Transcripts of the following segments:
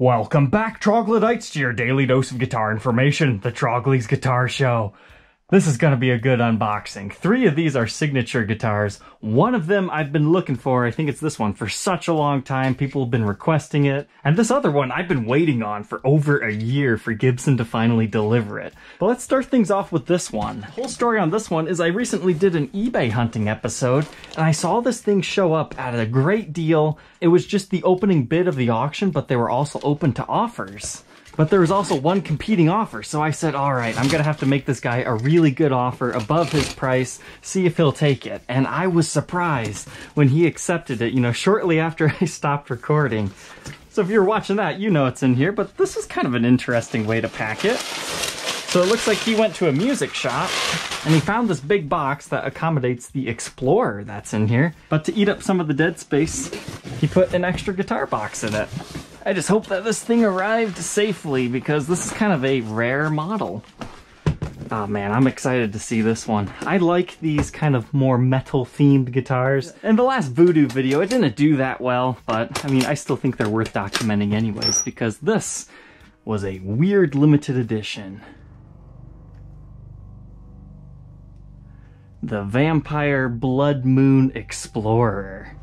Welcome back, troglodytes, to your daily dose of guitar information, the Trogly's Guitar Show. This is to be a good unboxing. Three of these are signature guitars. One of them I've been looking for, I think it's this one, for such a long time. People have been requesting it. And this other one I've been waiting on for over a year for Gibson to finally deliver it. But let's start things off with this one. The whole story on this one is I recently did an eBay hunting episode, and I saw this thing show up at a great deal. It was just the opening bid of the auction, but they were also open to offers. But there was also one competing offer, so I said, all right, I'm gonna have to make this guy a really good offer above his price, see if he'll take it. And I was surprised when he accepted it, you know, shortly after I stopped recording. So if you're watching that, you know it's in here, but this is kind of an interesting way to pack it. So it looks like he went to a music shop and he found this big box that accommodates the Explorer that's in here. But to eat up some of the dead space, he put an extra guitar box in it. I just hope that this thing arrived safely because this is kind of a rare model. Oh man, I'm excited to see this one. I like these kind of more metal themed guitars. In the last Voodoo video, it didn't do that well, but I mean, I still think they're worth documenting anyways because this was a weird limited edition. The Vampire Blood Moon Explorer.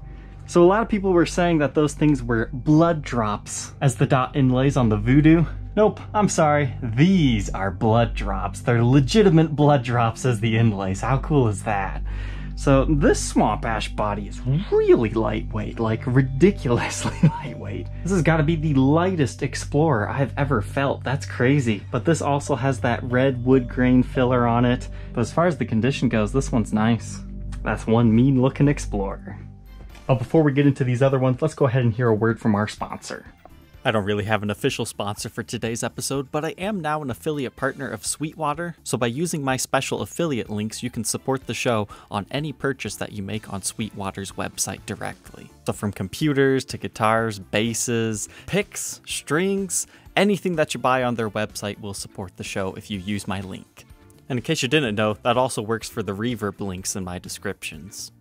So a lot of people were saying that those things were blood drops as the dot inlays on the Voodoo. Nope, I'm sorry. These are blood drops. They're legitimate blood drops as the inlays. How cool is that? So this Swamp Ash body is really lightweight, like ridiculously lightweight. This has got to be the lightest Explorer I've ever felt. That's crazy. But this also has that red wood grain filler on it. But as far as the condition goes, this one's nice. That's one mean looking Explorer. But before we get into these other ones, let's go ahead and hear a word from our sponsor. I don't really have an official sponsor for today's episode, but I am now an affiliate partner of Sweetwater, so by using my special affiliate links, you can support the show on any purchase that you make on Sweetwater's website directly. So, from computers to guitars, basses, picks, strings, anything that you buy on their website will support the show if you use my link. And in case you didn't know, that also works for the reverb links in my descriptions.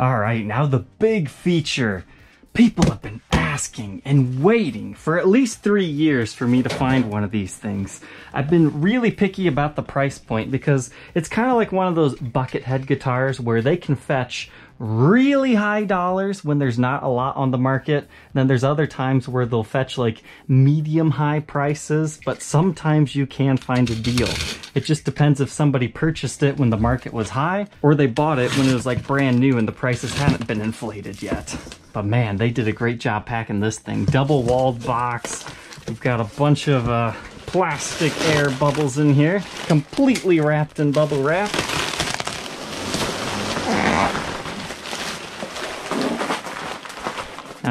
All right, now the big feature. People have been asking and waiting for at least three years for me to find one of these things. I've been really picky about the price point because it's kind of like one of those Buckethead guitars where they can fetch really high dollars when there's not a lot on the market. Then there's other times where they'll fetch like medium high prices, but sometimes you can find a deal. It just depends if somebody purchased it when the market was high or they bought it when it was like brand new and the prices hadn't been inflated yet. But man, they did a great job packing this thing. Double walled box. We've got a bunch of uh, plastic air bubbles in here, completely wrapped in bubble wrap.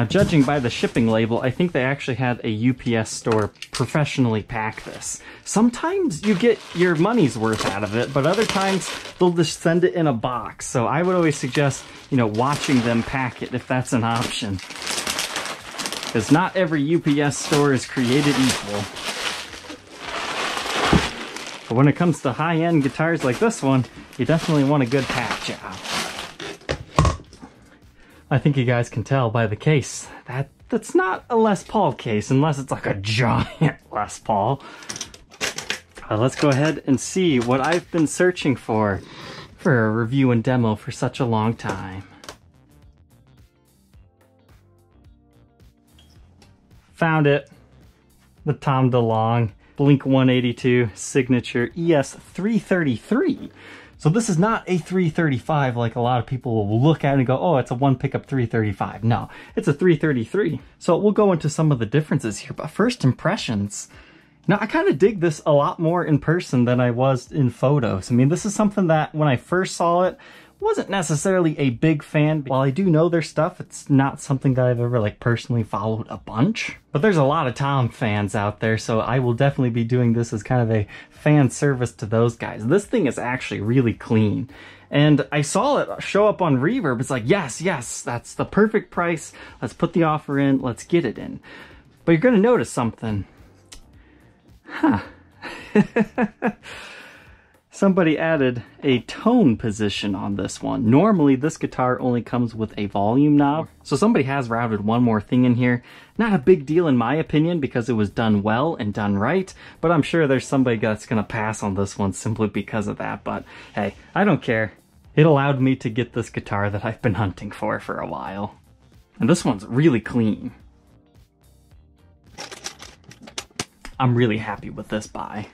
Now, judging by the shipping label, I think they actually had a UPS store professionally pack this. Sometimes you get your money's worth out of it, but other times they'll just send it in a box. So I would always suggest, you know, watching them pack it if that's an option. Because not every UPS store is created equal. But when it comes to high-end guitars like this one, you definitely want a good pack job. I think you guys can tell by the case that that's not a Les Paul case unless it's like a giant Les Paul. Uh, let's go ahead and see what I've been searching for for a review and demo for such a long time. Found it. The Tom DeLonge Blink 182 signature ES333. So this is not a 335 like a lot of people will look at and go, oh, it's a one pickup 335. No, it's a 333. So we'll go into some of the differences here, but first impressions. Now, I kind of dig this a lot more in person than I was in photos. I mean, this is something that when I first saw it, wasn't necessarily a big fan. While I do know their stuff, it's not something that I've ever like personally followed a bunch. But there's a lot of Tom fans out there, so I will definitely be doing this as kind of a fan service to those guys. This thing is actually really clean. And I saw it show up on Reverb. It's like, yes, yes, that's the perfect price. Let's put the offer in. Let's get it in. But you're going to notice something. Huh. somebody added a tone position on this one. Normally, this guitar only comes with a volume knob, so somebody has routed one more thing in here. Not a big deal in my opinion because it was done well and done right, but I'm sure there's somebody that's gonna pass on this one simply because of that, but hey, I don't care. It allowed me to get this guitar that I've been hunting for for a while. And this one's really clean. I'm really happy with this buy.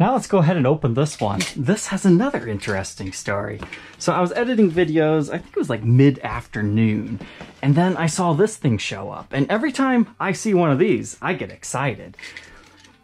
Now let's go ahead and open this one. This has another interesting story. So I was editing videos, I think it was like mid-afternoon, and then I saw this thing show up. And every time I see one of these, I get excited.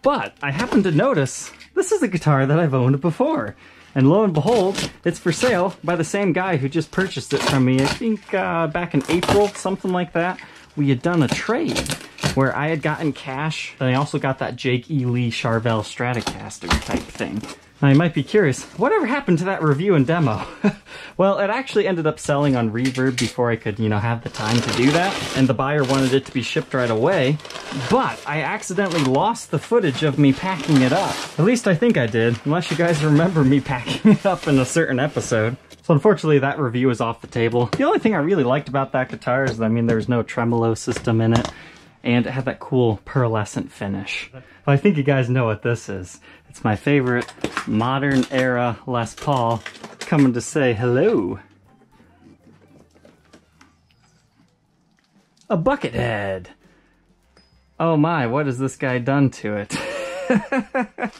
But I happened to notice this is a guitar that I've owned before. And lo and behold, it's for sale by the same guy who just purchased it from me, I think uh, back in April, something like that. We had done a trade where I had gotten cash, and I also got that Jake E. Lee Charvel Stratocaster type thing. Now you might be curious, whatever happened to that review and demo? well, it actually ended up selling on Reverb before I could, you know, have the time to do that, and the buyer wanted it to be shipped right away, but I accidentally lost the footage of me packing it up. At least I think I did, unless you guys remember me packing it up in a certain episode. So unfortunately that review is off the table. The only thing I really liked about that guitar is, I mean, there's no tremolo system in it and it had that cool pearlescent finish. I think you guys know what this is. It's my favorite modern era Les Paul coming to say hello. A Buckethead. Oh my, what has this guy done to it?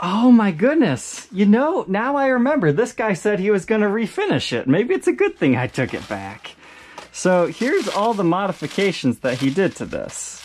oh my goodness. You know, now I remember this guy said he was going to refinish it. Maybe it's a good thing I took it back. So here's all the modifications that he did to this.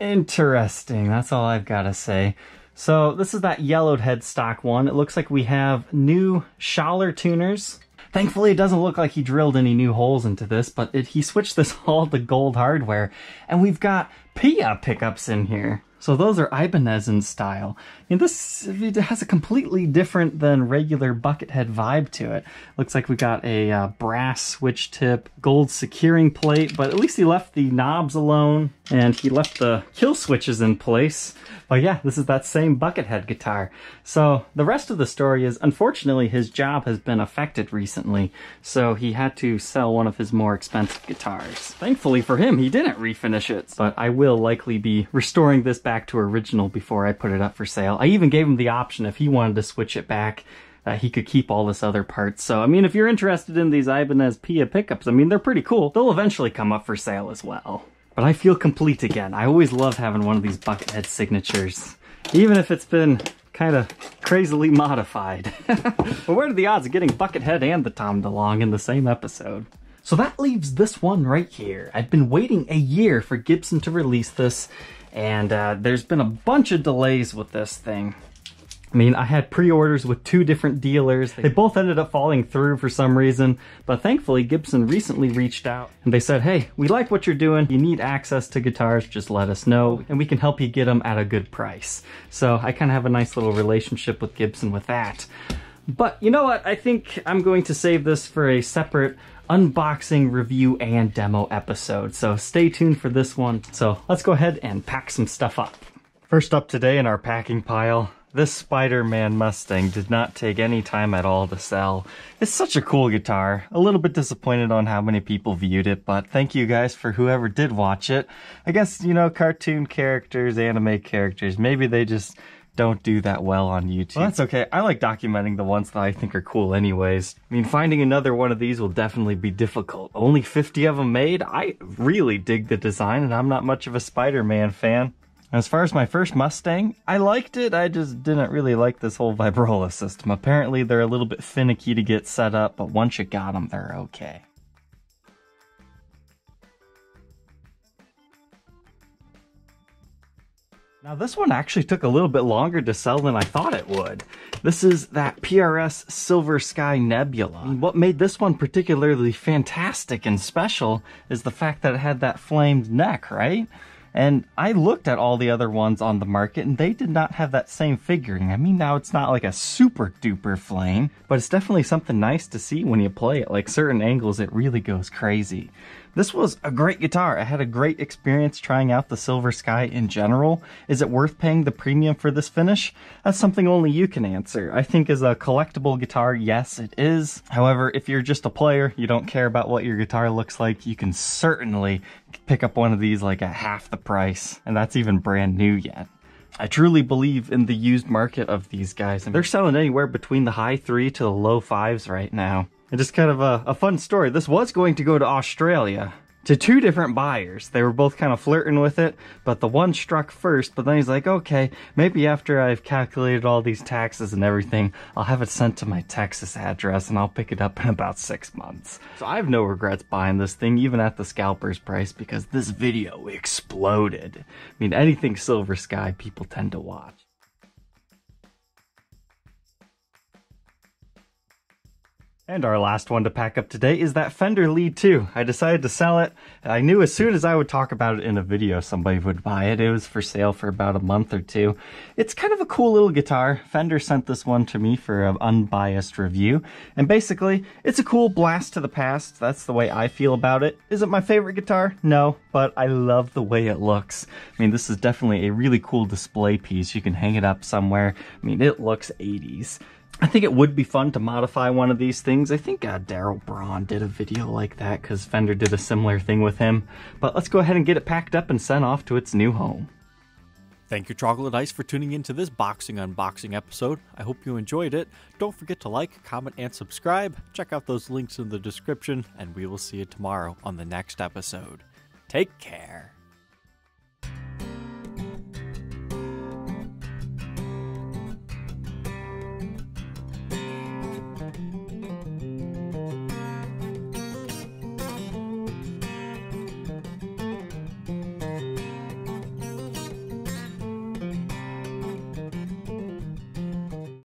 Interesting, that's all I've got to say. So this is that yellowed headstock one. It looks like we have new Schaller tuners. Thankfully, it doesn't look like he drilled any new holes into this, but it, he switched this all to gold hardware. And we've got Pia pickups in here. So those are Ibanez in style. And this has a completely different than regular buckethead vibe to it. Looks like we got a uh, brass switch tip, gold securing plate, but at least he left the knobs alone and he left the kill switches in place. But yeah, this is that same buckethead guitar. So the rest of the story is, unfortunately, his job has been affected recently, so he had to sell one of his more expensive guitars. Thankfully for him, he didn't refinish it, but I will likely be restoring this back to original before I put it up for sale. I even gave him the option if he wanted to switch it back uh, he could keep all this other parts. So, I mean, if you're interested in these Ibanez Pia pickups, I mean, they're pretty cool. They'll eventually come up for sale as well. But I feel complete again. I always love having one of these Buckethead signatures, even if it's been kind of crazily modified. but what are the odds of getting Buckethead and the Tom DeLonge in the same episode? So that leaves this one right here. I've been waiting a year for Gibson to release this, and uh, there's been a bunch of delays with this thing. I mean, I had pre-orders with two different dealers. They both ended up falling through for some reason, but thankfully Gibson recently reached out and they said, hey, we like what you're doing. You need access to guitars, just let us know and we can help you get them at a good price. So I kind of have a nice little relationship with Gibson with that. But you know what? I think I'm going to save this for a separate unboxing, review, and demo episode. So stay tuned for this one. So let's go ahead and pack some stuff up. First up today in our packing pile, this Spider-Man Mustang did not take any time at all to sell. It's such a cool guitar. A little bit disappointed on how many people viewed it, but thank you guys for whoever did watch it. I guess, you know, cartoon characters, anime characters, maybe they just don't do that well on YouTube. Well, that's okay. I like documenting the ones that I think are cool anyways. I mean, finding another one of these will definitely be difficult. Only 50 of them made? I really dig the design and I'm not much of a Spider-Man fan. As far as my first Mustang, I liked it, I just didn't really like this whole vibrola system. Apparently they're a little bit finicky to get set up, but once you got them, they're okay. Now this one actually took a little bit longer to sell than I thought it would. This is that PRS Silver Sky Nebula. What made this one particularly fantastic and special is the fact that it had that flamed neck, right? And I looked at all the other ones on the market and they did not have that same figuring. I mean, now it's not like a super duper flame, but it's definitely something nice to see when you play it. Like certain angles, it really goes crazy. This was a great guitar. I had a great experience trying out the Silver Sky in general. Is it worth paying the premium for this finish? That's something only you can answer. I think as a collectible guitar, yes, it is. However, if you're just a player, you don't care about what your guitar looks like, you can certainly pick up one of these like at half the price, and that's even brand new yet. I truly believe in the used market of these guys. They're selling anywhere between the high three to the low fives right now. And just kind of a, a fun story. This was going to go to Australia to two different buyers. They were both kind of flirting with it, but the one struck first, but then he's like, okay, maybe after I've calculated all these taxes and everything, I'll have it sent to my Texas address and I'll pick it up in about six months. So I have no regrets buying this thing, even at the scalper's price, because this video exploded. I mean, anything Silver Sky people tend to watch. And our last one to pack up today is that Fender Lead 2. I decided to sell it. I knew as soon as I would talk about it in a video, somebody would buy it. It was for sale for about a month or two. It's kind of a cool little guitar. Fender sent this one to me for an unbiased review. And basically, it's a cool blast to the past. That's the way I feel about it. Is it my favorite guitar? No, but I love the way it looks. I mean, this is definitely a really cool display piece. You can hang it up somewhere. I mean, it looks 80s. I think it would be fun to modify one of these things. I think uh, Darrell Braun did a video like that because Fender did a similar thing with him. But let's go ahead and get it packed up and sent off to its new home. Thank you, Chocolate Ice, for tuning in to this boxing unboxing episode. I hope you enjoyed it. Don't forget to like, comment, and subscribe. Check out those links in the description, and we will see you tomorrow on the next episode. Take care.